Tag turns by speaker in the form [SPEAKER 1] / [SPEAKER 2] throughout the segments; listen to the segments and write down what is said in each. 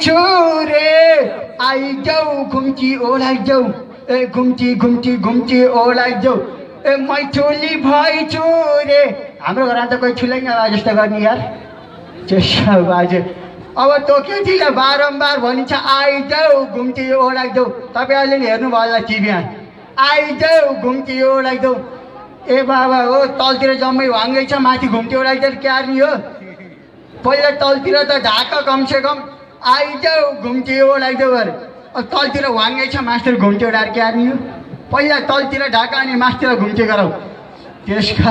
[SPEAKER 1] छोरे आइजाऊ घुम्ची ओलाइजाऊ ए घुम्ची घुम्ची घुम्ची ओलाइजाऊ ए मैथुली भाइ छोरे हाम्रो घरमा त कोही ठुलै नभए जस्तो गर्ने यार त्यसो बाजे अब त्यो केटीले बारम्बार भनिन्छ आइजाऊ घुम्ची ओलाइजाऊ तपाईँहरूले नि हेर्नुभयो होला टिभीमा आइजाऊ घुम्ची ओलाइजाऊ ए बाबा हो तलतिर जम्मै भाङ्गै छ माथि घुम्टी ओलाइजाऊ क्यार्नी हो पहिला तलतिर त ढाका कमसेकम आइजाऊ घुम्टी ओलाइजाऊ अरे अब तलतिर वाङ्गै छ मास्टर घुम्टी ओडाएर क्यार्नी हो पहिला तलतिर ढाका अनि मास्तिर घुम्टी गराऊ त्यसका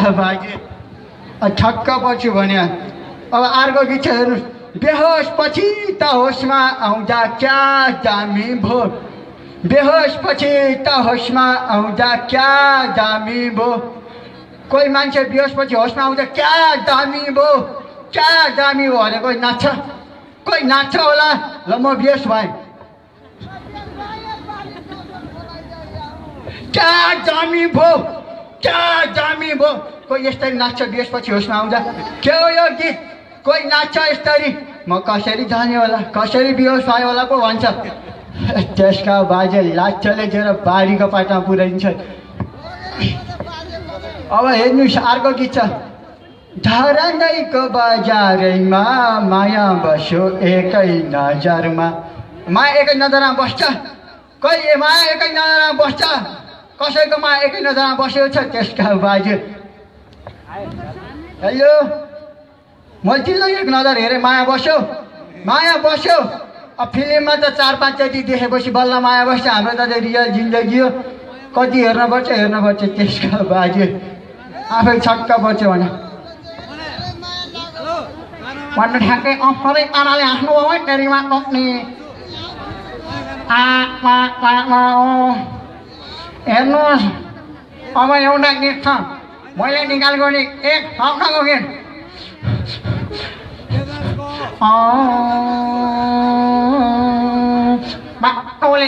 [SPEAKER 1] अब ठक्क पर्छु भने अब अर्को गीत छ हेर्नुहोस् बेहोस पछि त होसमा आउँदा क्या दामी भो. बेहोस पछि त होसमा आउँदा क्या दामी भो. कोही मान्छे बेहोस पछि होसमा आउँदा क्या दामी भो. क्या दामी हो भने कोही नाच्छ कोही नाच्छ होला ल म बेहोस भएँ क्या दामी भो क्या दामी भो कोही यसरी नाच्छ बेहोसपछि होसमा आउँदा के हो यो गीत कोही नाच्छ यसरी म कसरी जाने होला कसरी बेहोस भयो होला पो भन्छ त्यसका बाजे लाच्छले लिएर बारीको पाटामा पुऱ्याइन्छ अब हेर्नुहोस् अर्को गीत छ धरनैको बजारैमा माया बस्यो एकै नजरमा। माया एकै नजरमा बस्छ? कोही माया एकै नजरमा बस्छ? कसैको माया एकै नजरमा बसेको छ त्यसका बाजे? हेलो? मैले तिमीलाई एक नजर हेरेँ माया बस्यो। माया बस्यो। अब फिल्ममा त चार पाँचचोटि देखेपछि बल्ल माया बस्छ हाम्रो त रियल जिन्दगी हो। कति हेर्नुपर्छ हेर्नुपर्छ त्यसका बाजे। आफै छक्क पर्छ भने। भन्नु ठ्याक्कै अफरै पाराले आफ्नो बाउ टेरीमा टोक्ने हेर्नुहोस् अब एउटा गीत छ मैले निकालेको नि एक हप्ताको गीत बाटोले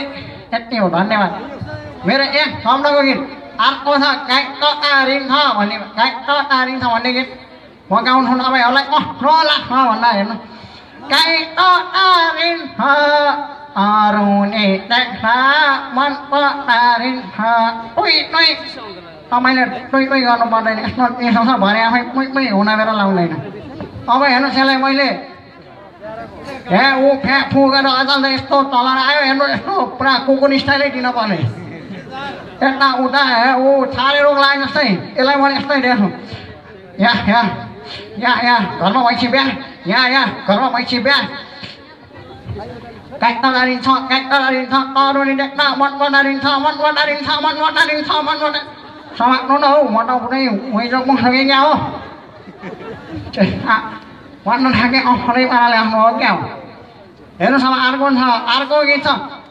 [SPEAKER 1] यति हो धन्यवाद मेरो एक शब्दको गीत अर्को छ गाई तकारिन्छ भन्ने गाई तकारिन्छ भन्ने गीत गाउनु तपाईँहरूलाई कस्तो लाग्छ भन्दा हेर्नु गाई तकारिन्छ अरुने देख्दा मन पतारिन्छ टुई टुई तपाईँले टुई टुई गर्नु पर्दैन यसमा यसो भने आफै टुई टुई हुन बेला लाउँदैन अब हेर्नुहोस् यसलाई मैले हे ऊ फ्या फु गरेर अचल्दा यस्तो तलर आयो हेर्नु यस्तो पुरा कुकुर स्टाइलै दिन पर्ने यता उता हे ऊ छारे रोग लाग्यो जस्तै यसलाई मैले यस्तै देख्छु यहाँ यहाँ यहाँ यहाँ घरमा भैँसी बिहा यहाँ यहाँ घरमा भैँसी बिहा काट्न डारिन्छ काट्न डारिन्छ तरुनी देख्दा मन बनारिन्छ मन बनारिन्छ मन बनारिन्छ मन बना समात्नु न हौ म त कुनै हुइजो मुखसँग क्या हो भन्नु थाके अफरै पाराले आफ्नो हो क्या हो हेर्नुहोस् अब अर्को छ अर्को गीत छ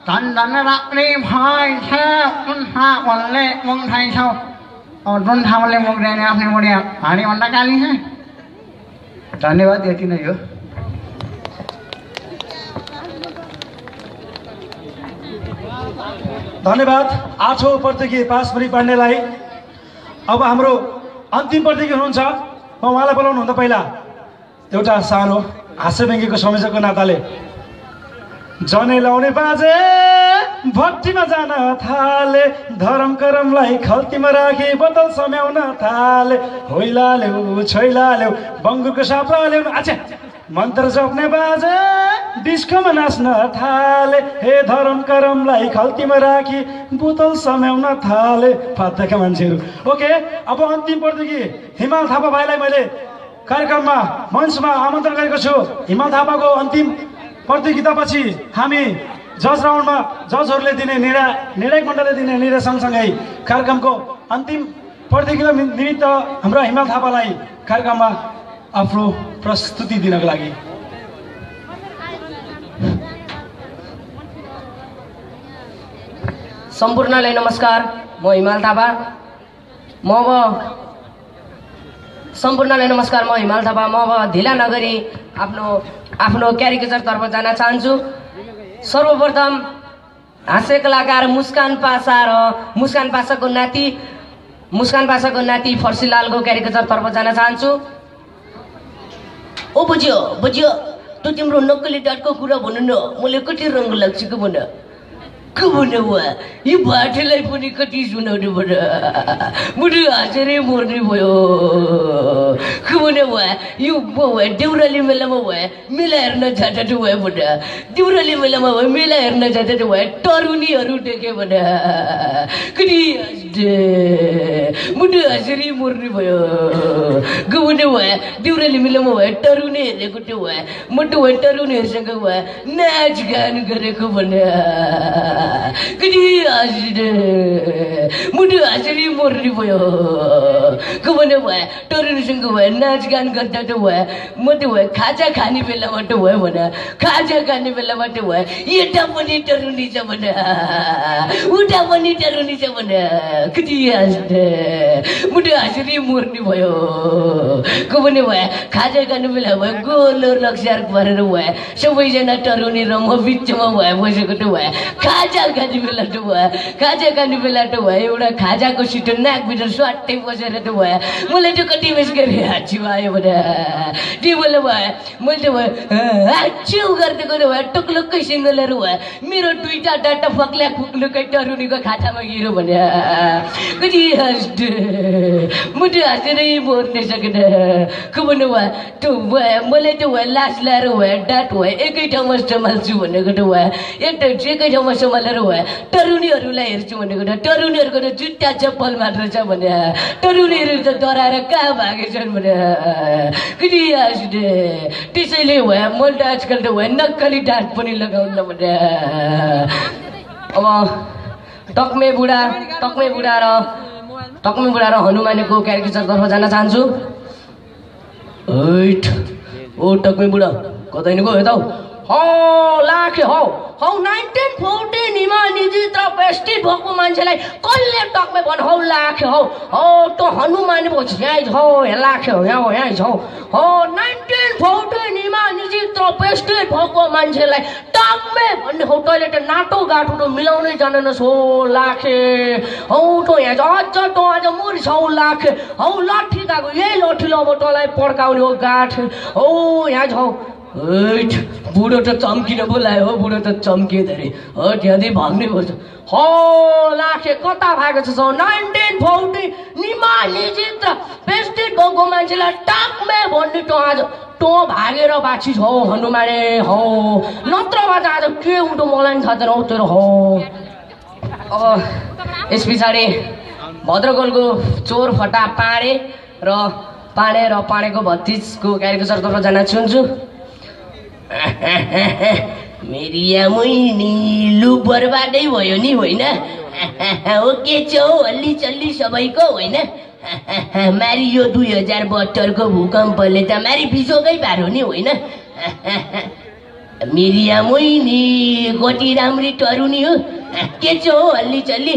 [SPEAKER 1] धन धन राख्ने भएछ जुन्था भन्ने मुख खाइछौ अब जुन्था भन्ने मुख दिने आफ्नै बुढी हाडी भन्दा काली छ धन्यवाद यति नै हो।
[SPEAKER 2] धन्यवाद आठौँ प्रतियोगी पासमणि पाण्डेलाई। अब हाम्रो अन्तिम प्रतियोगी हुनुहुन्छ। म उहाँलाई बोलाउनु भन्दा पहिला एउटा सानो हाँस्य व्यङ्गीको संयोजकको नाताले जनै लाउने बाजे भट्टीमा जान थाले धरम करमलाई खल्तीमा राखी बोतल सम्याउन थाले। होइला ल्याउ छोइला ल्याउ बङ्गुरको सापा ल्याउनु। अच्छा मन्त्र जप्ने बाजे डिस्कोमा नाच्न थाले। हे धरम करमलाई खल्तीमा राखी बोतल सम्याउन थाले। फात्ताका मान्छेहरू। ओके अब अन्तिम प्रतियोगी हिमाल थापा भाइलाई मैले कार्यक्रममा मञ्चमा आमन्त्रण गरेको छु। हिमाल थापाको अन्तिम प्रतियोगितापछि हामी जज राउन्डमा जजहरूले दिने निर्णय निर्णायक मण्डलले दिने निर्णय सँगसँगै कार्यक्रमको अन्तिम प्रतियोगिता निमित्त हाम्रो हिमाल थापालाई कार्यक्रममा आफ्नो प्रस्तुति दिनको लागि।
[SPEAKER 3] सम्पूर्णलाई नमस्कार म हिमाल थापा। म अब सम्पूर्णलाई नमस्कार म हिमाल थापा। म अब ढिला नगरी आफ्नो आफ्नो क्यारिकेचरतर्फ जान चाहन्छु। सर्वप्रथम हाँस्य कलाकार मुस्कान पासा र मुस्कान पासाको नाति मुस्कान पासाको नाति फर्सीलालको क्यारिकेचरतर्फ जान चाहन्छु। ओ बुझ्यो बुझ्यो त्यो तिम्रो नक्कली डाटको कुरा भन न। मलाई कति रङ्ग लाग्छ कि भन। के वा यो बाटोलाई पनि कति सुनाउने भन मुटु हाँसेरै मर्ने भयो। के वा यो भए देउराली मेलामा भए मेला हेर्न त भयो भन देउराली मेलामा भए मेला हेर्न त भयो टरुनीहरू देख्यो भन कति मुटु हाँसेरै मर्ने भयो। भन वा देउराली मेलामा भए टरुनी हेरेको त्यो भए मुटु भए टरुनीहरूसँग भए नाच गान गरेको भने भयो के भने भए टरुनीसँग भए नाच गान गर्दा त भए म त भए खाजा खाने भयो भने खाजा खाने टरुनी छ भने उता पनि छ भने कति हाँस्ने मुटु हाँसेरै मर्ने भयो को पनि भए खाजा खाने बेला रक्सार परेर भए सबैजना टरुनी र म बिचमा भए बसेको त भए खाने बेला त भए खाजा खाने बेला त भए एउटा खाजाको सिटो नाकभित्र स्वाटै बसेर त भए मलाई त कति बेस गरी हाच्छु आयो भने। त्यो बेला भए मैले त भए हाच्छु गरिदिएको त भए टुक्लुक्कै सिङ्गलहरू भए मेरो दुईवटा डाटा फक्ल्या फुक्लुकै टरुनीको खातामा गिरो भने। कति हाँस्ने मुटु हाँसेरै मर्ने सकेन। के भन्नु भयो। त्यो भए मलाई त्यो भए लास ल्याएर भए डाट भए एकै ठाउँमा सम्हाल्छु भनेको त एउटा एकै ठाउँमा सम्हालेर भए टरुनीहरूलाई हेर्छु भनेको त टरुनीहरूको त जुत्ता चप्पल मात्र छ भने। टरुनीहरू त डराएर कहाँ भागेछन् भने। हाँस्ने त्यसैले भए मैले त आजकल त भए नक्कली डाँट पनि लगाउन भने। अब टक्मे बुढा टक्मे बुढा र टक्मे बुढा र हनुमानेको क्यारिकेचरतर्फ जान चाहन्छु। ओ टक्मे बुढा कतै नि गयो त हौ लाखे हौ। हौ नाइन्टिन फोर्टिन हिमाली चित्र पेस्टिड भएको मान्छेलाई कसले टक्मे भन हौ लाखे हौ। हौ त हनुमान पो यहीँ छ लाखे हो यहाँ यहीँ छ। हौ नाइन्टिन फोर्टिन हिमाली चित्र पेस्टिड भएको मान्छेलाई टक्मे भन्ने हौ तैँले त नाटो गाँठो त मिलाउनै जानेनस् हो लाखे। हौ त यहाँ अझ त अझ मुरी हौ लाखे। हौ लाठी गएको यही लाठीले अब तँलाई पड्काउने हो गाठ। हौ यहाँ छ। हैट बुढो त चम्किन बोलायो हो बुढो त चम्कियो धेरै। हो त्यहाँदेखि भाग्नै पर्छ हो लाखे कता भएको छ नाइन्टिन फोर्टी निमाली चित्र पेस्टिड भएको मान्छेलाई टाक्मे भन्ने त आज। तँ भागेर बाछी छौ हनुमाने हौ। नत्र भए आज के उठो मलाई पनि थाहा छैन हौ। हौ अब यस पछाडि भद्रकोलको चोर फटा पाँडे र पाँडे र पाँडेको भतिजको क्यारिकेचरतर्फ जान चुन्छु मेरिया मैनी लु बर्बादै भयो नि होइन? हो के हौ हल्ली चल्ली सबैको होइन? मारियो दुई हजार बहत्तरको भूकम्पले त मारि बिजोकै पारो नि होइन? मिरिया मैनी कति राम्री टरुनी हो। के छ हौ हल्ली चल्ली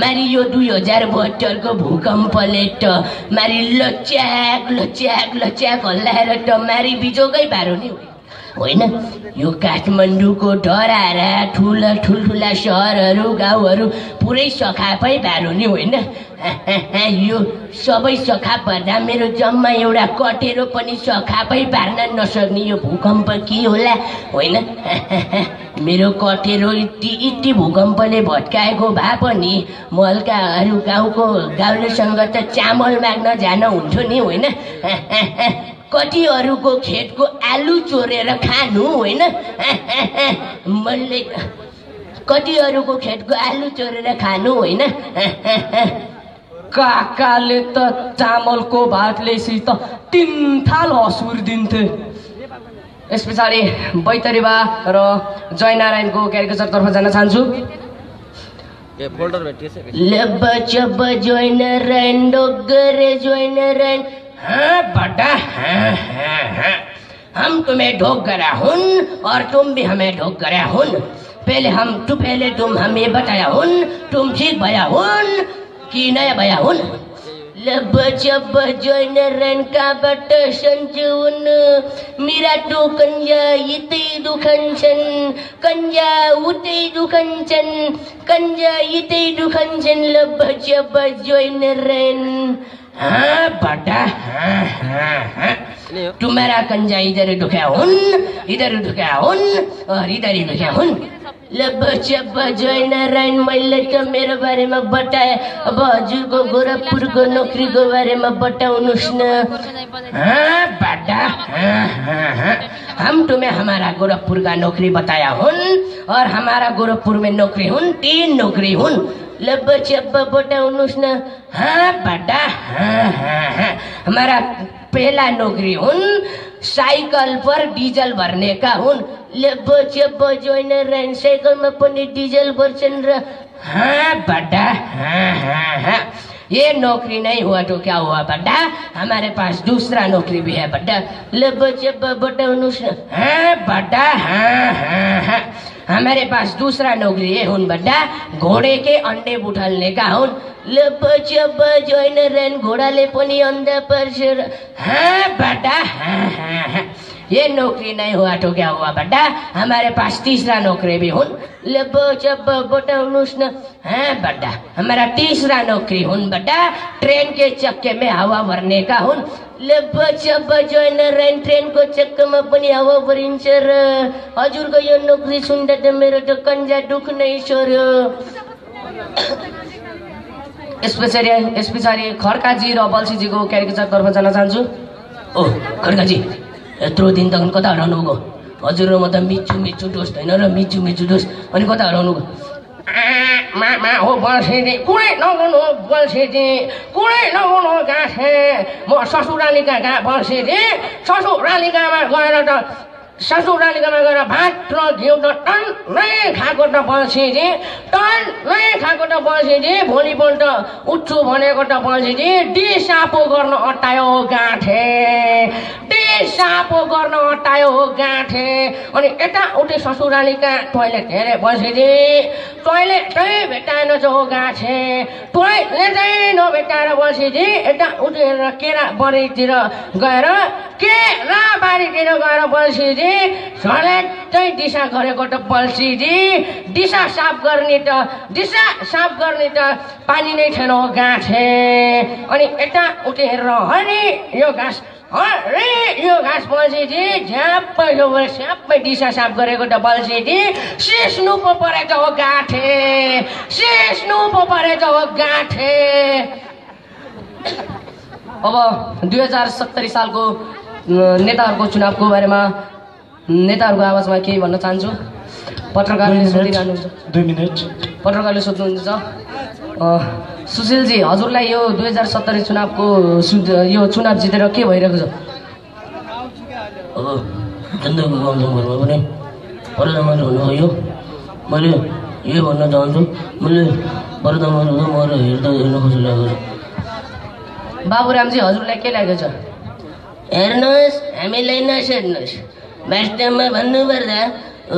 [SPEAKER 3] मारियो दुई हजार बहत्तरको भूकम्पले त मारि लच्याक लच्याक लच्याक हल्लाएर त मारि बिजोकै पारो नि होइन? यो काठमाडौँको डरारा ठुला ठुल्ठुला सहरहरू गाउँहरू पुरै सखापै पारो नि होइन? यो सबै सखा पर्दा मेरो जम्मा एउटा कटेरो पनि सखापै पार्न नसक्ने यो भूकम्प के होला होइन? मेरो कटेरो यति यति भूकम्पले भत्काएको भए पनि म हल्का अरू गाउँको गाउँलेसँग त चामल माग्न जान हुन्थ्यो नि होइन? कतिहरूको खेतको आलु चोरेर खानु होइन? मैले कतिहरूको खेतको आलु चोरेर खानु होइन? काकाले त चामलको भात ल्याएपछि त तिन थाल हसुर दिन्थे। यस पछाडि बैतरीबा र जयनारायणको क्यारिकेचरतर्फ जान चाहन्छु। डोगरे जयनारायण हाँ बड़ा हाँ हाँ हाँ। हम तुम्हें ढोक गया हुन और तुम भी हमें ढोक गया हुन। पहले हम तू, पहले तुम हमें बताया हुन, तुम ठीक भया हुन कि नया भया हुन? लब जब जोइन रन का बट संजुन मेरा तो कंजा इते दुखंचन कंजा उते दुखंचन कंजा इते दुखंचन लब जब जोइन रन। हाँ हाँ हाँ हाँ तुम्हारा कंजा इधर ढुका हुन इधर ढुका हुन और इधर ही ढुका हुन। लब जय नारायण मैले त मेरो बारेमा बताए। अब हजुरको गोरखपुरको नोकरीको बारेमा बताउनुहोस् न हाँ बड़ा हाँ हाँ हाँ हम तुम्हें हमारा गोरखपुर का नौकरी बताया हुन और हमारा गोरखपुर में नौकरी हुन तीन नौकरी हुन। लब चब्बा बताउनुहोस् न हाँ बड़ा हाँ हाँ हाँ। हमारा पहला नौकरी हुन, साइकल पर डीजल भरने का हुन। लब चब्बा जोइन रहन साइकलमा पनि डिजल भर्छन् र हाँ बड़ा हाँ हाँ हाँ। ये नौकरी नहीं हुआ तो क्या हुआ बड्डा हमारे पास दूसरा नौकरी भी है बड्डा चब्बा बताउनुहोस् न हाँ बड्डा हाँ हाँ हाँ। हमारे पास दूसरा नौकरी है, हुन बड्डा घोड़े के अंडे बुठलने का, हुन। लब ले जोइन रेन घोडाले पनि अन्डा पर्छ हाँ बड्डा हाँ हाँ हाँ। ये नौकरी नहीं हुआ तो क्या हुआ बड्डा? हमारे पास तीसरा नौकरी भी हुन। लब न हाँ बड्डा? हमारा तीसरा नौकरी हुन बड्डा। ट्रेन के चक्के में हवा भर्ने का हुन। लब चब्बा जोइन रहन ट्रेनको चक्कमा पनि हावा भरिन्छ र हजुरको यो नोकरी सुन्दा त मेरो त दुख्नै छोऱ्यो यस पछाडि यस पछाडि खड्काजी र बल्छीजीको क्यारिकेचर तर्फ जान चाहन्छु ओ खड्काजी यत्रो दिन त कता हराउनु गयो हजुर म त मिच्छु मिच्छु डोस होइन र मिच्छु मिच्छु डोस अनि कता हराउनु गयो मामा हो बल्छीजी कुनै नगर्नु हो बल्छीजी कुनै नगर्नु हो गाँसे म ससुरालीका गा बल्छीजी ससुरालीकामा गएर त ससुरालीकामा गएर भात र घिउ त टन्नै खाएको त बल्छीजी टन्नै खाएको त बल्छीजी भोलिपल्ट उठ्छु भनेको त बल्छीजी डिसापो गर्न अटायो गाँठे। डिसापो गर्न अटायो गाँठे। अनि यताउति ससुरालीका टोइलेट हेरे बल्छीजी टोइलेटै भेटाएन छ हो गाँठे। टोइलेटै नभेटाएर बल्छीजी यताउति हेरेर केरा बारीतिर गएर केरा बारीतिर गएर बल्छीजी झलेटै दिशा गरेको त बल्छीजी दिशा साफ गर्ने त दिशा साफ गर्ने त पानी नै थिएन गाँठे। अनि यताउति हेरेर हरे यो घाँस अरे यो घाँस बल्छीजी झ्याप्पै यो स्याप्पै दिशा साफ गरेको त बल्छीजी सिस्नु पो परेको हो गाँठे। सिस्नु पो परेको हो गाँठे। अब दुई हजार सत्तरी सालको नेताहरूको चुनावको बारेमा नेताहरूको आवाजमा केही भन्न चाहन्छु? पत्रकारले सोधिरहनुहुन्छ।
[SPEAKER 2] दुई मिनट।
[SPEAKER 3] पत्रकारले सोध्नुहुन्छ। अ, सुशीलजी हजुरलाई यो दुई हजार सत्तरी चुनावको सु यो चुनाव जितेर के भइरहेको छ?
[SPEAKER 4] अब जनताको गाउँठाउँहरूमा पनि। प्रधानमन्त्री हुनुभयो मैले यही भन्न चाहन्छु। मैले प्रधानमन्त्री हुँदा मलाई हेर्दा हेर्न खुसी लागेको छ।
[SPEAKER 3] बाबुरामजी हजुरलाई के लागेको छ?
[SPEAKER 4] हेर्नुहोस् हामीलाई नसोध्नुहोस् वास्तवमा भन्नुपर्दा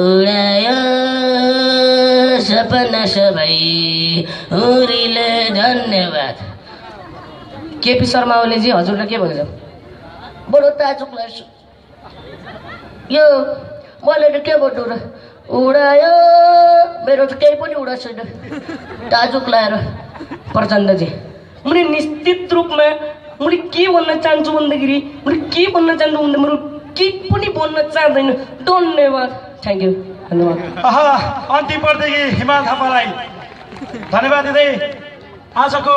[SPEAKER 4] उडायो सपना सबै हुरीले धन्यवाद
[SPEAKER 3] केपी शर्मा ओलीजी हजुरलाई के भएको छ
[SPEAKER 4] बडो ताजुक लाग्छ यो मैले के भन्नु र उडायो मेरो त केही पनि उडा छैन ताजुक लाएर
[SPEAKER 3] प्रचण्डजी मैले निश्चित रूपमा मैले के भन्न चाहन्छु भन्दाखेरि मैले के भन्न चाहन्छु भन्दा मैले केही पनि भन्न चाहँदैन। धन्यवाद। थ्याङ्क यू धन्यवाद।
[SPEAKER 2] अन्तिम पर्देखि हिमाल थापालाई धन्यवाद दिँदै आजको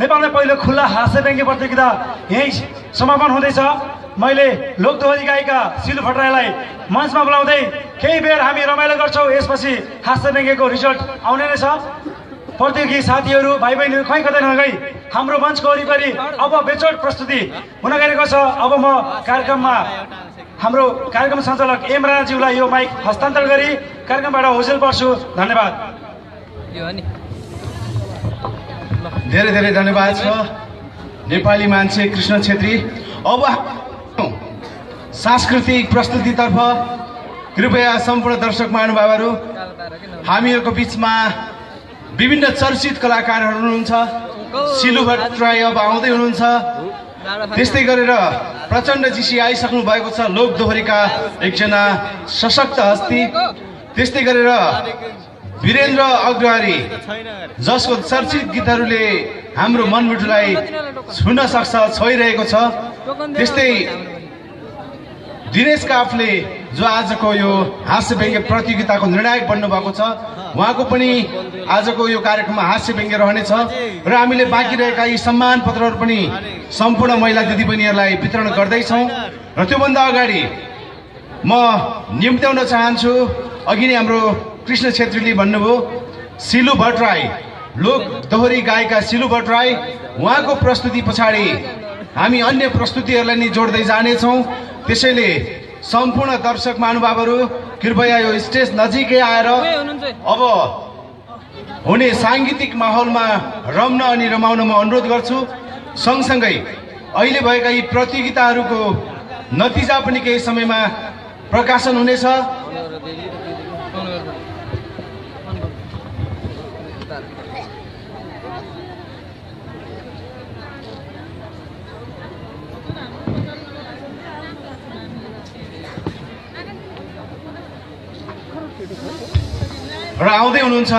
[SPEAKER 2] नेपालमै पहिलो खुल्ला हास्य व्यङ्ग्य प्रतियोगिता यहीँ समापन हुँदैछ। मैले लोकदोहोरी गायिका सिलु भट्टराईलाई मञ्चमा बोलाउँदै केही बेर हामी रमाइलो गर्छौँ। यसपछि हास्य व्यङ्ग्यको रिजल्ट आउने नै छ। प्रतियोगी साथीहरू भाइ बहिनीहरू खै कतै नगई हाम्रो मञ्चको वरिपरि अब बेचोट प्रस्तुति हुन गएको छ। अब म कार्यक्रममा हाम्रो कार्यक्रम सञ्चालक एम राणाज्यूलाई यो माइक हस्तान्तरण गरी कार्यक्रमबाट होजेल पर्छु। धन्यवाद।
[SPEAKER 5] धेरै धेरै धन्यवाद छ। नेपाली मान्छे कृष्ण छेत्री। अब सांस्कृतिक प्रस्तुतितर्फ कृपया सम्पूर्ण दर्शक महानुभावहरू हामीहरूको बिचमा विभिन्न चर्चित कलाकारहरू हुनुहुन्छ। सिलु भट्टराई अब आउँदै हुनुहुन्छ। त्यस्तै गरेर प्रचण्ड जीसी आइसक्नु भएको छ लोक दोहोरीका एकजना सशक्त हस्ती। त्यस्तै गरेर वीरेन्द्र अग्रवारी जसको चर्चित गीतहरूले हाम्रो मनमुटुलाई छुन सक्छ छोइरहेको छ। त्यस्तै दिनेश काफले जो आजको यो हास्य व्यङ्ग्य प्रतियोगिताको निर्णायक बन्नुभएको छ उहाँको पनि आजको यो कार्यक्रममा हास्य व्यङ्ग्य रहनेछ र हामीले बाँकी रहेका यी सम्मान पत्रहरू पनि सम्पूर्ण महिला दिदीबहिनीहरूलाई वितरण गर्दैछौँ। र त्योभन्दा अगाडि म निम्त्याउन चाहन्छु अघि नै हाम्रो कृष्ण छेत्रीले भन्नुभयो सिलु भट्टराई लोक दोहोरी गायिका सिलु भट्टराई उहाँको प्रस्तुति पछाडि हामी अन्य प्रस्तुतिहरूलाई नि जोड्दै जानेछौँ। त्यसैले सम्पूर्ण दर्शक महानुभावहरू कृपया यो स्टेज नजिकै आएर अब हुने साङ्गीतिक माहौलमा रम्न अनि रमाउन म अनुरोध गर्छु। सँगसँगै अहिले भएका यी प्रतियोगिताहरूको नतिजा पनि केही समयमा प्रकाशन हुनेछ। र आउँदै हुनुहुन्छ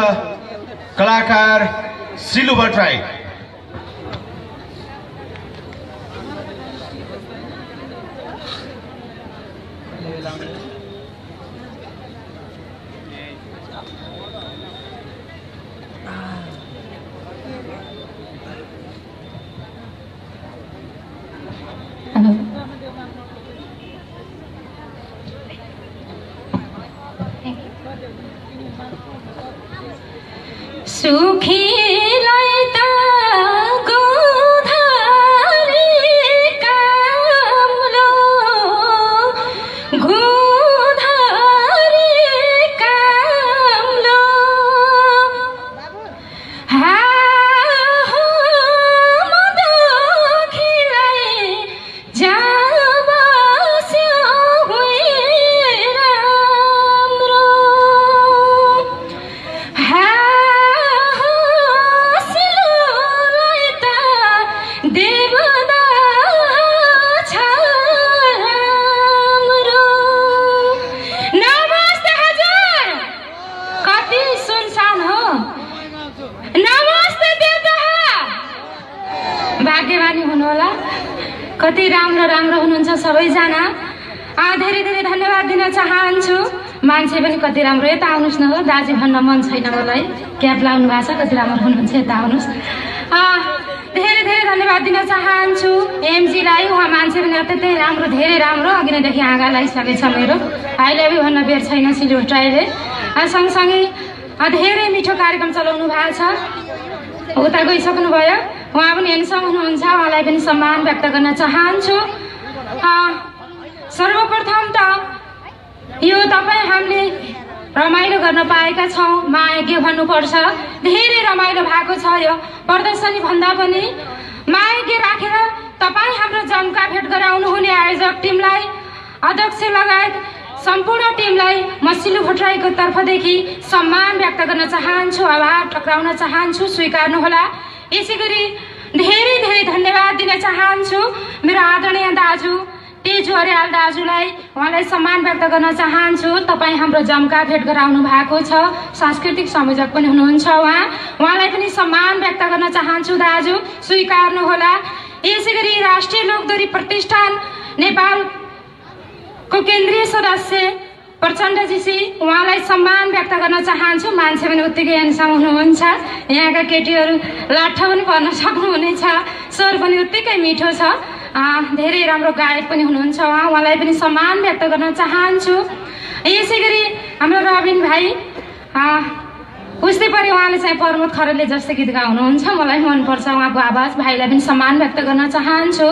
[SPEAKER 5] कलाकार सिलु भट्टराई।
[SPEAKER 6] कति राम्रो राम्रो हुनुहुन्छ सबैजना। धेरै धेरै धन्यवाद दिन चाहन्छु। मान्छे पनि कति राम्रो यता आउनुहोस् न हो। दाजु भन्न मन छैन मलाई। क्याप लाउनु भएको छ कति राम्रो हुनुहुन्छ यता आउनुहोस्। धेरै धेरै धन्यवाद दिन चाहन्छु। एमजीलाई उहाँ मान्छे पनि अत्यन्तै राम्रो धेरै राम्रो। अघि नैदेखि आँगा लगाइसकेछ मेरो। अहिले अब भन्न बेर छैन सिलगढीले सँगसँगै आ, धेरै मिठो कार्यक्रम चलाउनु भएको छ। उता गइसक्नु भयो उहाँ पनि हेन्सम हुनुहुन्छ उहाँलाई पनि सम्मान व्यक्त गर्न चाहन्छु। सर्वप्रथम त यो तपाईँ हामीले रमाइलो गर्न पाएका छौँ। माया भन्नुपर्छ। धेरै रमाइलो भएको छ यो। प्रदर्शनी भन्दा पनि माया राखेर तपाईँ हाम्रो जम्का भेट गराउनु हुने आयोजक टिमलाई अध्यक्ष लगायत सम्पूर्ण टिमलाई मसिलो भट्टराईको तर्फदेखि सम्मान व्यक्त गर्न चाहन्छु। आभार टक्राउन चाहन्छु। स्वीकार्नुहोला। यसै गरी धेरै धेरै धन्यवाद दिन चाहन्छु। मेरो आदरणीय दाजु तेजु अर्याल दाजुलाई उहाँलाई सम्मान व्यक्त गर्न चाहन्छु। तपाईँ हाम्रो जम्का भेट गराउनु भएको छ। सांस्कृतिक संयोजक पनि हुनुहुन्छ उहाँ। उहाँलाई पनि सम्मान व्यक्त गर्न चाहन्छु दाजु। स्वीकार्नुहोला। यसै गरी राष्ट्रिय लोकदोरी प्रतिष्ठान नेपाल को केन्द्रीय सदस्य प्रचण्डजीसी उहाँलाई सम्मान व्यक्त गर्न चाहन्छु। मान्छे पनि उत्तिकै हेन्सम हुनुहुन्छ यहाँका केटीहरू लाठा पनि पर्न सक्नुहुनेछ। स्वर पनि उत्तिकै मिठो छ। धेरै राम्रो गायक पनि हुनुहुन्छ उहाँ। उहाँलाई पनि सम्मान व्यक्त गर्न चाहन्छु। यसै गरी हाम्रो रविन भाइ उस्तै परि उहाँले चाहिँ प्रमोद खरेलले जस्तै गीत गाउनुहुन्छ। मलाई मनपर्छ उहाँको आवाज। भाइलाई पनि सम्मान व्यक्त गर्न चाहन्छु।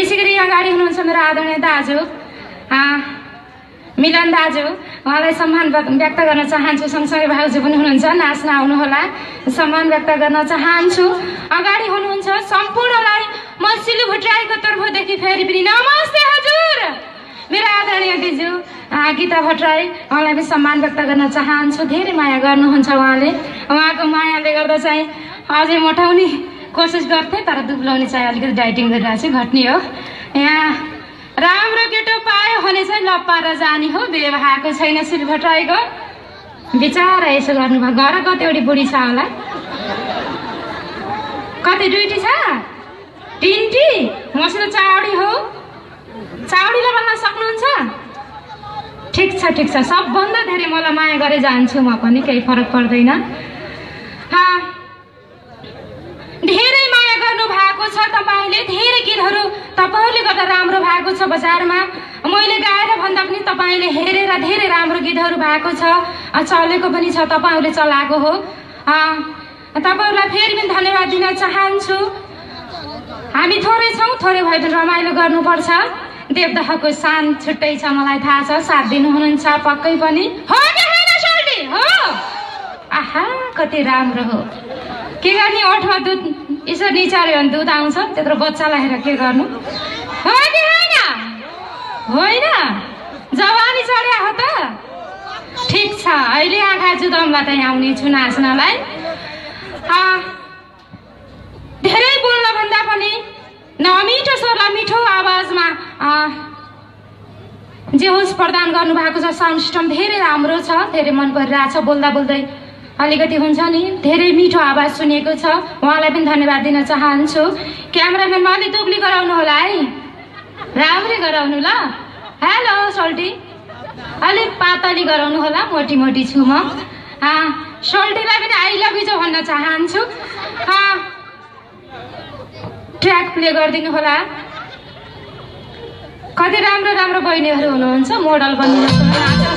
[SPEAKER 6] यसै गरी अगाडि हुनुहुन्छ मेरो आदरणीय दाजु। मिलन दाजु उहाँलाई सम्मान व्यक्त गर्न चाहन्छु। सँगसँगै भाउजू पनि हुनुहुन्छ नाच्न आउनुहोला। सम्मान व्यक्त गर्न चाहन्छु। अगाडि हुनुहुन्छ सम्पूर्णलाई म सिलु भट्टराईको तर्फदेखि फेरि पनि नमस्ते हजुर। मेरो आदरणीय दिजु गीता भट्टराई उहाँलाई पनि सम्मान व्यक्त गर्न चाहन्छु। धेरै माया गर्नुहुन्छ उहाँले। उहाँको मायाले गर्दा चाहिँ अझै मोटाउने कोसिस गर्थेँ तर दुब्लाउने चाहिँ अलिकति डाइटिङ गरिरहेको छु घट्ने हो। यहाँ राम्रो केटो पायो भने चाहिँ लप्पा र जाने हो बिहे भएको छैन सिलभट्राईको बिचरा यसो गर्नुभयो। घर कतिवटी बुढी छ होला? कति दुईटी छ? तिनटी? मसिनो चाउडी हो। चाउडीलाई भन्न सक्नुहुन्छ? ठिक छ ठिक छ। सबभन्दा धेरै मलाई माया गरे जान्छु म पनि केही फरक पर्दैन। धेरै माया गर्नु भएको छ तपाईँले धेरै गीतहरू तपाईँहरूले गर्दा राम्रो भएको छ बजारमा मैले गाएर भन्दा पनि तपाईँले हेरेर धेरै राम्रो गीतहरू भएको छ। चलेको पनि छ तपाईँहरूले चलाएको हो। तपाईँहरूलाई फेरि पनि धन्यवाद दिन चाहन्छु। हामी थोरै छौँ थोरै भए पनि रमाइलो गर्नुपर्छ। देवदहको सान छुट्टै छ मलाई थाहा छ साथ दिनुहुनुहुन्छ पक्कै पनि। हो आहा कति राम्रो हो। के गर्ने ओठमा दुध यसो निचार्यो भने दुध आउँछ त्यत्रो बच्चालाई हेरेर के गर्नु? होइन? जवानी चढ्या हो त। ठिक छ अहिले आँखा जुदाउँला त आउने छु नाच्नलाई। धेरै बोल्न भन्दा पनि नमिठो स्वरलाई मिठो आवाजमा जे होस् प्रदान गर्नुभएको छ साउन्ड सिस्टम धेरै राम्रो छ धेरै मन परिरहेछ बोल्दा बोल्दै। अलिकति हुन्छ नि धेरै मिठो आवाज सुनेको छ। उहाँलाई पनि धन्यवाद दिन चाहन्छु। क्यामराम्यानमा अलिक दुब्ली गराउनु होला है। राम्रै गराउनु ल। हेलो सोल्टी। अलिक पातली गराउनु होला मोटी मोटी छु म। सोल्टीलाई पनि आई लभ यु भन्न चाहन्छु। ट्र्याक प्ले गरिदिनु होला। कति राम्रो राम्रो बहिनीहरू हुनुहुन्छ मोडल बनिनु नाचेर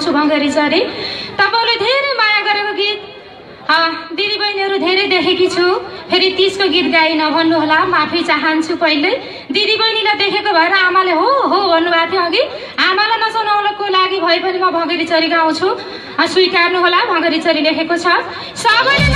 [SPEAKER 6] गाउँछु भङ्गरी चरी तपाईँले धेरै माया गरेको गीत। दिदीबहिनीहरू धेरै देखेकी छु। फेरि तिसको गीत गाई नभन्नुहोला माफी चाहन्छु पहिल्यै दिदीबहिनीलाई देखेको भएर आमाले हो हो भन्नुभएको थियो अघि। आमालाई नसनाउनको लागि भए पनि म भँगेरी चरी गाउँछु स्वीकार्नुहोला भँगेरी चरी लेखेको छ। सबैले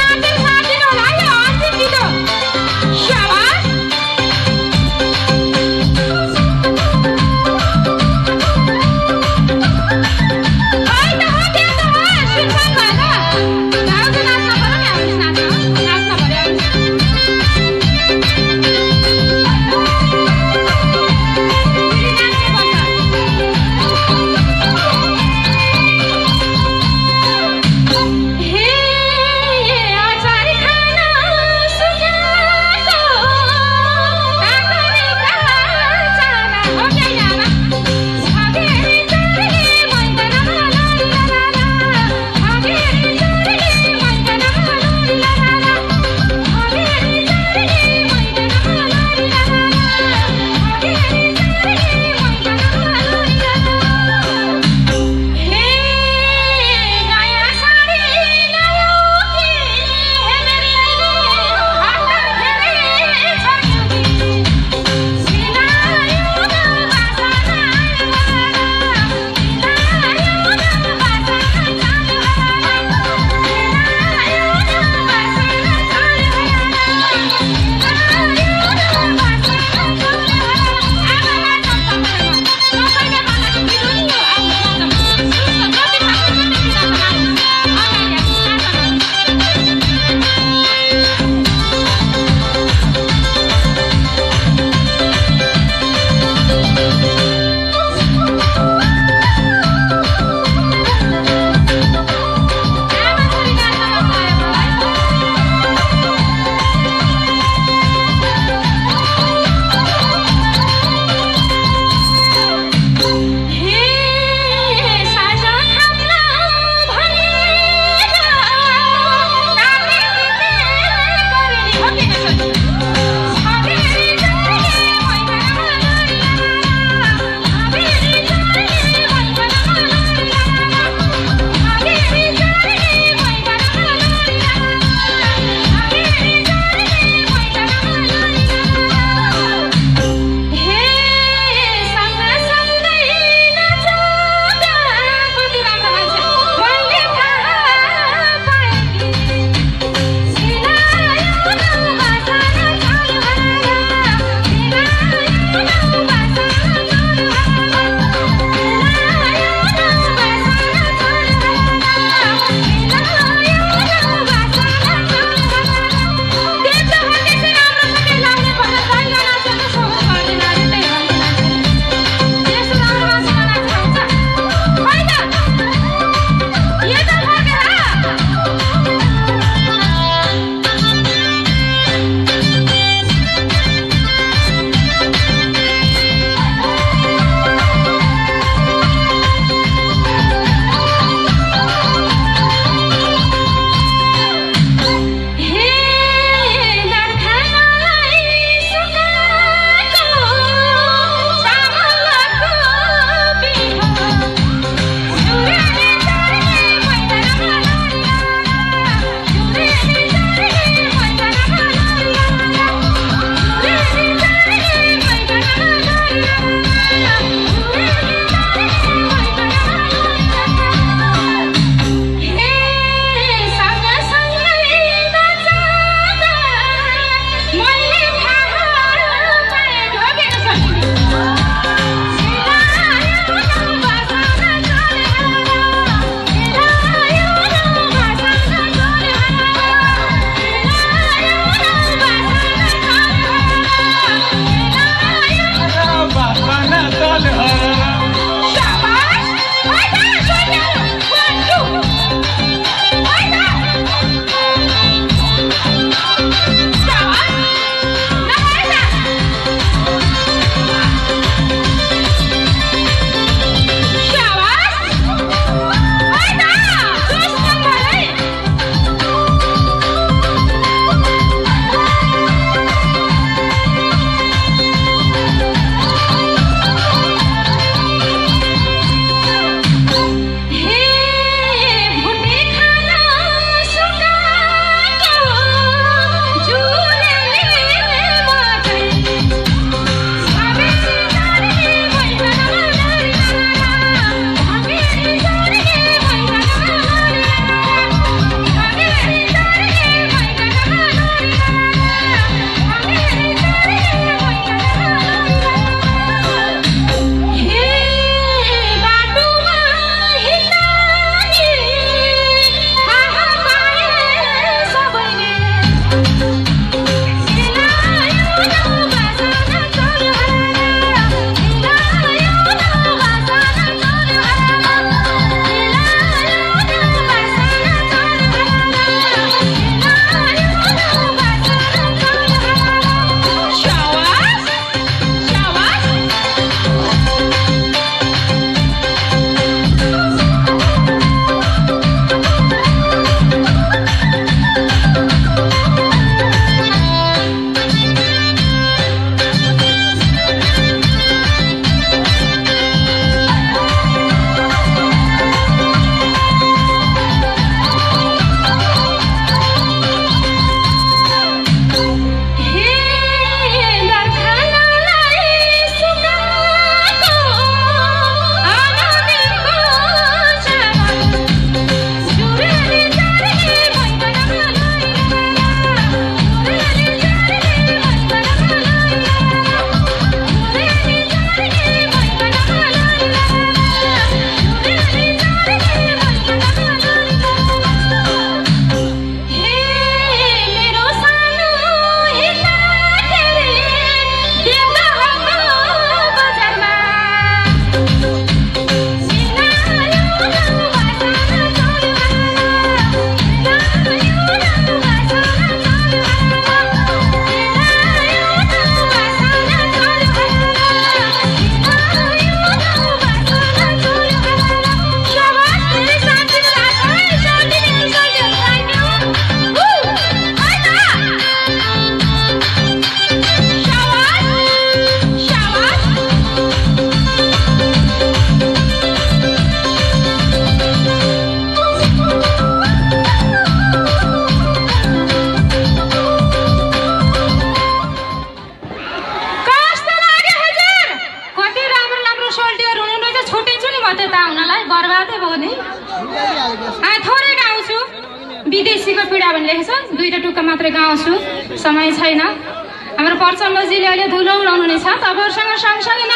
[SPEAKER 6] Saan?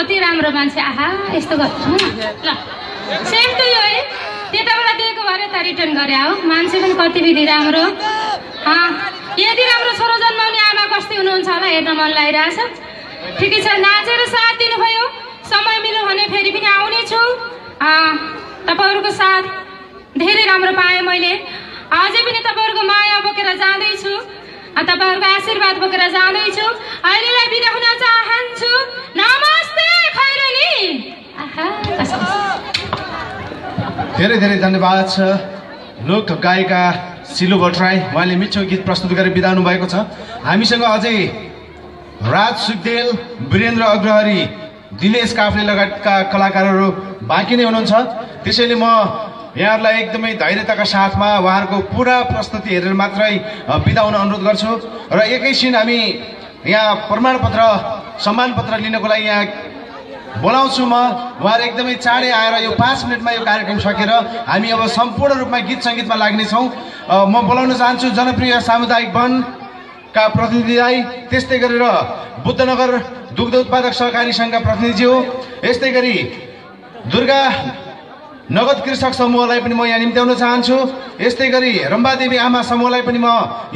[SPEAKER 6] कति राम्रो मान्छे। आहा यस्तो गर्नु ल। सेम टु यो है। त्यताबाट दिएको भएर त रिटर्न गरे हो मान्छे पनि कति विधि राम्रो। यति राम्रो छोरो जन्माउने आमा कस्तै हुनुहुन्छ होला हेर्न मन लागिरहेछ। ठिकै छ नाचेर साथ दिनुभयो। समय मिल्यो भने फेरि पनि आउने छु तपाईँहरूको साथ धेरै राम्रो पाएँ मैले। अझै पनि तपाईँहरूको माया बोकेर जाँदैछु। तपाईँहरूको आशीर्वाद बोकेर जाँदैछु। अहिलेलाई बिदा हुन चाहन्छु। कसम।
[SPEAKER 5] धेरै धेरै धन्यवाद छ लोक गायिका सिलु भट्टराई उहाँले मिठो गीत प्रस्तुत गरेर बिताउनु भएको छ। हामीसँग अझै राज सुखदेल वीरेन्द्र अग्रहरी दिनेश काफ्ले लगायतका कलाकारहरू बाँकी नै हुनुहुन्छ। त्यसैले म यहाँहरूलाई एकदमै धैर्यताका साथमा उहाँहरूको पुरा प्रस्तुति हेरेर मात्रै हुन अनुरोध गर्छु। र एकैछिन हामी यहाँ प्रमाणपत्र सम्मान पत्र लिनको लागि यहाँ बोलाउँछु म। उहाँहरू एकदमै चाँडै आएर यो पाँच मिनटमा यो कार्यक्रम सकेर हामी अब सम्पूर्ण रूपमा गीत सङ्गीतमा लाग्नेछौँ। म बोलाउन चाहन्छु जनप्रिय सामुदायिक वनका प्रतिनिधिलाई। त्यस्तै गरेर बुद्धनगर दुग्ध उत्पादक सहकारी सङ्घका प्रतिनिधि हो। यस्तै गरी दुर्गा नगद कृषक समूहलाई पनि म यहाँ निम्त्याउन चाहन्छु। यस्तै गरी रम्बादेवी आमा समूहलाई पनि म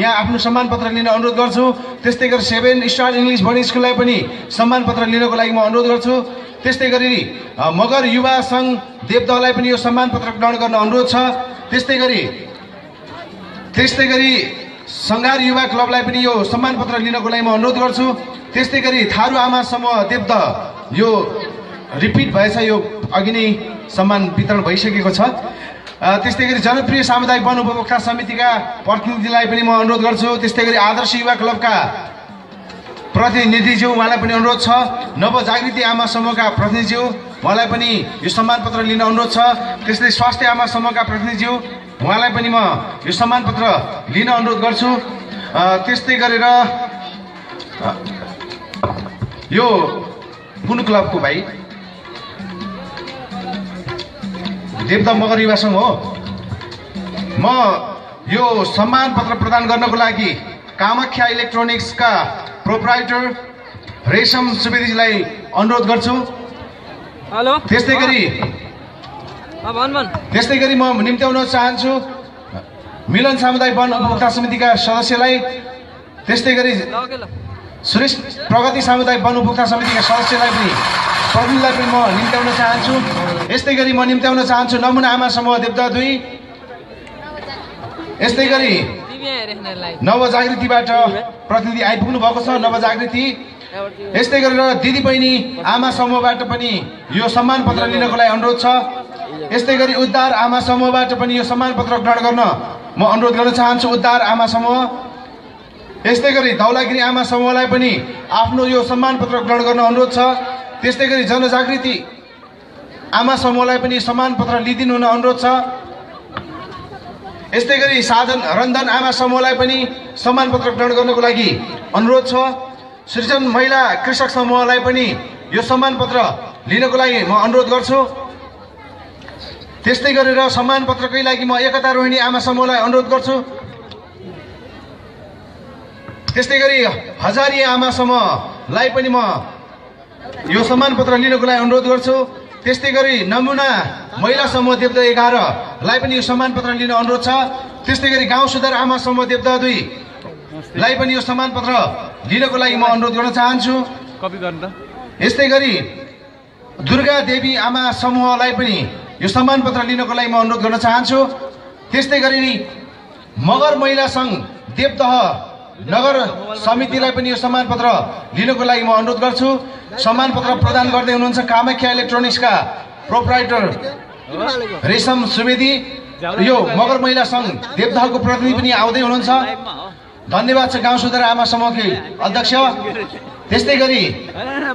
[SPEAKER 5] यहाँ आफ्नो सम्मान पत्र लिन अनुरोध गर्छु। त्यस्तै गरी सेभेन स्टार इङ्ग्लिस बोर्डिङ स्कुललाई पनि सम्मान पत्र लिनको लागि म अनुरोध गर्छु। त्यस्तै गरी मगर युवा सङ्घ देवदहलाई पनि यो सम्मान पत्र ग्रहण गर्न अनुरोध छ। त्यस्तै गरी त्यस्तै गरी सङ्घार युवा क्लबलाई पनि यो सम्मान पत्र लिनको लागि म अनुरोध गर्छु। त्यस्तै गरी थारू आमा समूह देवदह यो रिपिट भएछ यो अघि नै सम्मान वितरण भइसकेको छ। त्यस्तै गरी जनप्रिय सामुदायिक वन उपभोक्ता समितिका प्रतिनिधिलाई पनि म अनुरोध गर्छु त्यस्तै गरी आदर्श युवा क्लबका प्रतिनिधिज्यू उहाँलाई पनि अनुरोध छ। नवजागृति आमा समूहका प्रतिनिधिज्यू उहाँलाई पनि यो सम्मान पत्र लिन अनुरोध छ। त्यस्तै स्वास्थ्य आमा समूहका प्रतिनिधिज्यू उहाँलाई पनि म यो सम्मान पत्र लिन अनुरोध गर्छु। त्यस्तै गरेर यो कुन क्लबको भाइ? देवता मगर युवा सङ्घ हो। म यो सम्मान पत्र प्रदान गर्नको लागि कामाख्या इलेक्ट्रोनिक्सका प्रोप्राइटर रेशम सुवेदीजीलाई अनुरोध गर्छु।
[SPEAKER 7] हेलो।
[SPEAKER 5] त्यस्तै गरी त्यस्तै गरी म निम्त्याउन चाहन्छु। मिलन सामुदायिक वन उपभोक्ता समितिका सदस्यलाई। त्यस्तै गरी सुरेश प्रगति सामुदायिक वन उपभोक्ता समितिका सदस्यलाई पनि प्रतिनिधिलाई पनि म निम्त्याउन चाहन्छु। यस्तै गरी म निम्त्याउन चाहन्छु नमुना आमा समूह देवता दुई। यस्तै गरी नवजागृतिबाट प्रतिनिधि आइपुग्नु भएको छ नवजागृति। यस्तै गरेर दिदी बहिनी आमा समूहबाट पनि यो सम्मान पत्र लिनको लागि अनुरोध छ। यस्तै गरी उद्धार आमा समूहबाट पनि यो सम्मान पत्र ग्रहण गर्न म अनुरोध गर्न चाहन्छु। उद्धार आमा समूह यस्तै गरी धौलागिरी आमा समूहलाई पनि आफ्नो यो सम्मान पत्र ग्रहण गर्न अनुरोध छ। त्यस्तै गरी जनजागृति आमा समूहलाई पनि सम्मान पत्र लिइदिनु हुन अनुरोध छ। यस्तै गरी साधन रन्धन आमा समूहलाई पनि सम्मान पत्र ग्रहण गर्नको लागि अनुरोध छ। सृजन महिला कृषक समूहलाई पनि यो सम्मान पत्र लिनको लागि म अनुरोध गर्छु। त्यस्तै गरेर सम्मान पत्रकै लागि म एकता रोहिणी आमा समूहलाई अनुरोध गर्छु। त्यस्तै गरी हजारी आमा समूहलाई पनि म यो सम्मान पत्र लिनको लागि अनुरोध गर्छु। त्यस्तै गरी नमुना महिला समूह देवता एघारलाई पनि यो सम्मान पत्र लिन अनुरोध छ। त्यस्तै गरी गाउँ सुधार आमा समूह देवता दुई लाई पनि यो सम्मान पत्र लिनको लागि म अनुरोध गर्न चाहन्छु। यस्तै गरी दुर्गा देवी आमा समूहलाई पनि यो सम्मान पत्र लिनको लागि म अनुरोध गर्न चाहन्छु। त्यस्तै गरी मगर महिला सङ्घ देवदह नगर समितिलाई पनि यो सम्मान पत्र लिनको लागि म अनुरोध गर्छु। सम्मान पत्र प्रदान गर्दै हुनुहुन्छ कामाख्या इलेक्ट्रोनिक्सका प्रोप्राइटर रेशम सुवेदी यो मगर महिला सङ्घ देवदहको प्रतिनिधि पनि आउँदै हुनुहुन्छ। धन्यवाद छ गाउँ सुधार आमा समूहकै अध्यक्ष। त्यस्तै गरी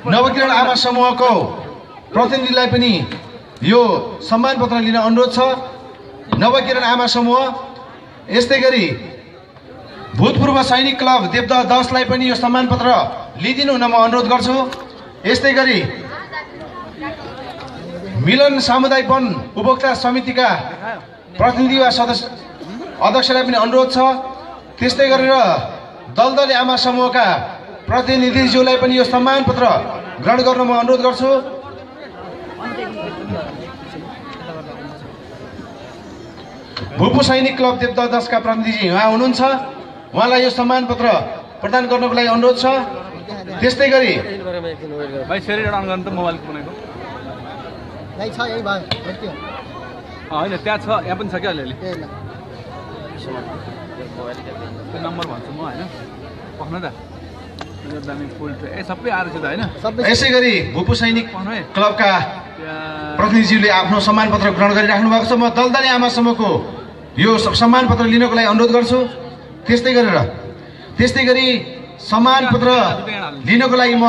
[SPEAKER 5] नवकिरण आमा समूहको प्रतिनिधिलाई पनि यो सम्मान पत्र लिन अनुरोध छ। नवकिरण आमा समूह यस्तै गरी भूतपूर्व सैनिक क्लब देवदह दसलाई पनि यो सम्मान पत्र लिइदिनु हुन म अनुरोध गर्छु। यस्तै गरी मिलन सामुदायिक वन उपभोक्ता समितिका प्रतिनिधि वा सदस्य अध्यक्षलाई पनि अनुरोध छ। त्यस्तै गरेर दलदले आमा समूहका प्रतिनिधिज्यूलाई पनि यो सम्मान पत्र ग्रहण गर्न म अनुरोध गर्छु। भूपू सैनिक क्लब देवदह दसका प्रतिनिधि उहाँ हुनुहुन्छ। उहाँलाई यो सम्मान पत्र प्रदान गर्नको लागि अनुरोध छ। त्यस्तै गरी
[SPEAKER 7] होइन त्यहाँ छ यहाँ पनि छ क्या अलिअलि?
[SPEAKER 8] ए ल।
[SPEAKER 7] त्यो नम्बर भन्छु म होइन? पख्न त। यो दामी फुल ट्रे ए सबै आएर छ त होइन?
[SPEAKER 5] यसै गरी भूपू सैनिक क्लबका प्रतिनिधिज्यूले आफ्नो सम्मान पत्र ग्रहण गरिराख्नु भएको छ। म दलदले आमासम्मको यो स- सम्मान पत्र लिनको लागि अनुरोध गर्छु। त्यस्तै गरेर। त्यस्तै गरी सम्मान पत्र लिनको लागि म